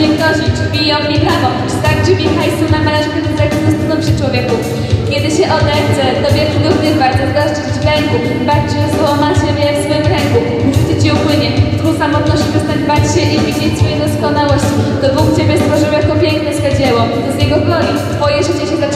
mnie grozi, czy biją mnie prawo, czy tak drzwi hajsu na malarz, kiedy zakonują przy człowieku. Kiedy się odechce, do wieku gdy bardzo zaszczyć w ręku, bardziej złoma siebie w swym ręku, życie ci upłynie, tchu samotności przestań bać się i widzieć swojej doskonałości. To Bóg Ciebie stworzył jako piękne swe dzieło, to z Jego woli Twoje życie się zakończy.